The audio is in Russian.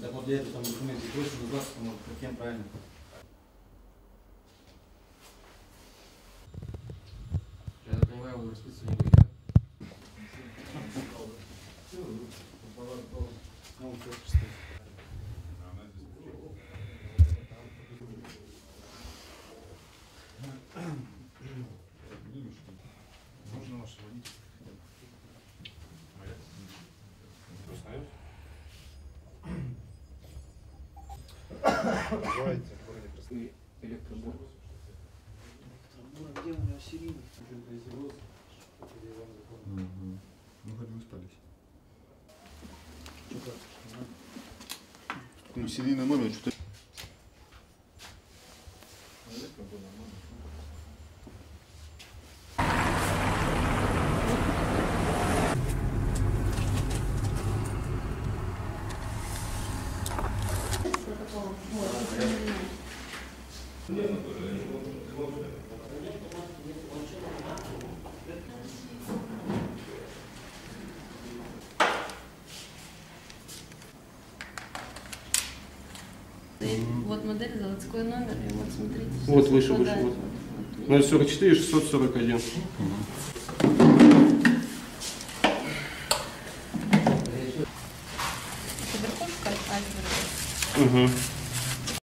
Так вот для этого там документы точно называться, может, кем правильно. Я так понимаю, вы расписывать не будете, да? Ну, всё, Давайте, вроде просто. И электробор. Где у него серийный? Ну, хоть выспались. Ну, серийный номер, что-то... Вот модель, заводской номер, и вот смотрите. Вот, выше, выше, вот. 044 641. Это верхушка айсберга. Угу.